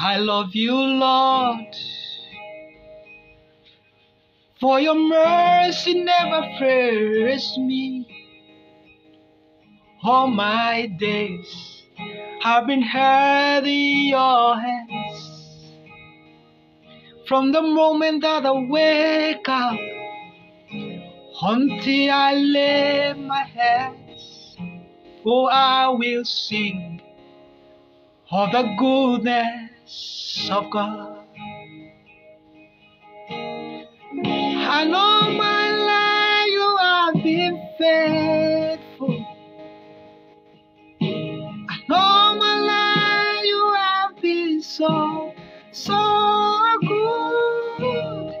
I love you, Lord. For your mercy never fails me. All my days have been held in your hands. From the moment that I wake up until I lay my hands, oh, I will sing of the goodness of God. I know my life you have been faithful. I know my life you have been so, so good.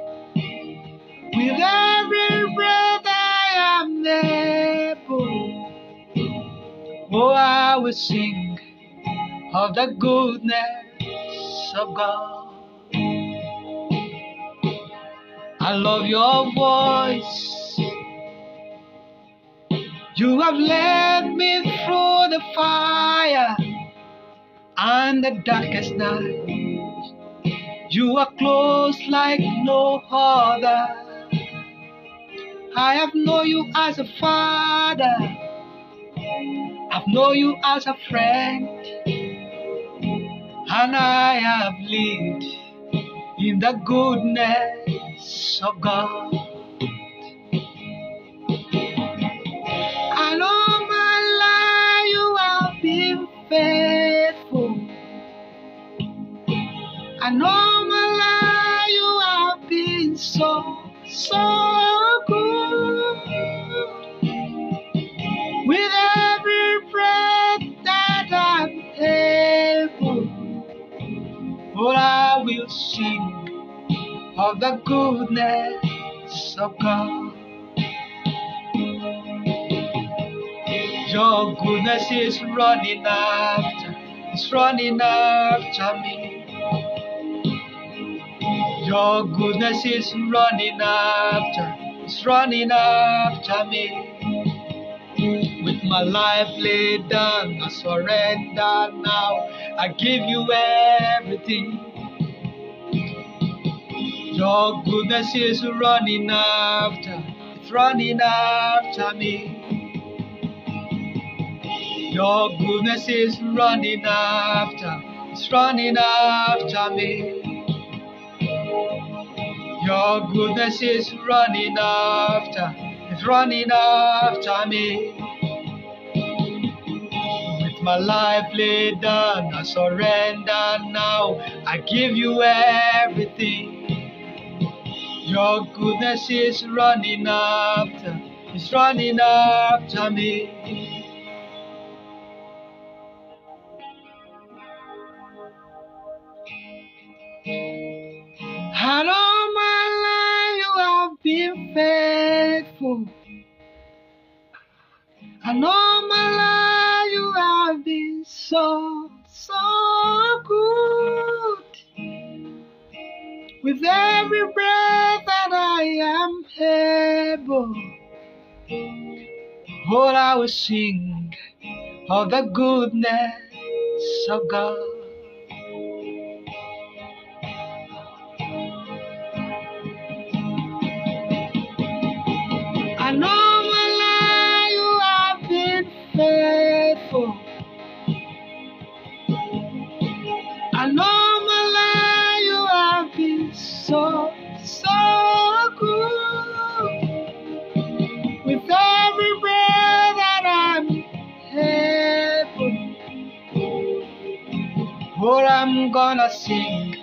With every breath I am able, oh, I will sing of the goodness of God. I love your voice. You have led me through the fire and the darkest night. You are close like no other. I have known you as a father. I've known you as a friend. And I have lived in the goodness of God. I know my life you have been faithful. I know my life you have been so, so of the goodness of God. Your goodness is running after, it's running after me. Your goodness is running after, it's running after me. With my life laid down, I surrender now. I give you everything. Your goodness is running after, it's running after me. Your goodness is running after, it's running after me. Your goodness is running after, it's running after me. With my life laid down, I surrender now. I give you everything. Your goodness is running after, it's running after me. All my life you have been faithful. And all my life you have been so, so good. With every breath oh, I will sing of the goodness of God. Oh, I'm gonna sing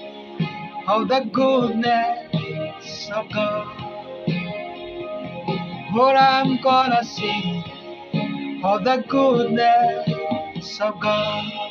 of the goodness of God. But I'm gonna sing of the goodness of God.